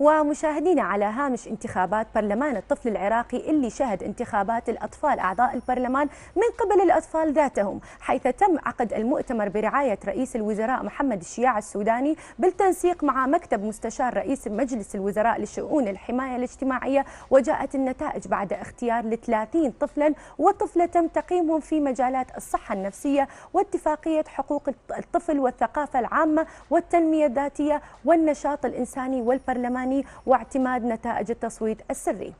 ومشاهدينا على هامش انتخابات برلمان الطفل العراقي اللي شهد انتخابات الأطفال أعضاء البرلمان من قبل الأطفال ذاتهم حيث تم عقد المؤتمر برعاية رئيس الوزراء محمد الشياع السوداني بالتنسيق مع مكتب مستشار رئيس مجلس الوزراء لشؤون الحماية الاجتماعية وجاءت النتائج بعد اختيار ل 30 طفلا وطفلة تم تقييمهم في مجالات الصحة النفسية واتفاقية حقوق الطفل والثقافة العامة والتنمية الذاتية والنشاط الإنساني والبرلماني واعتماد نتائج التصويت السري.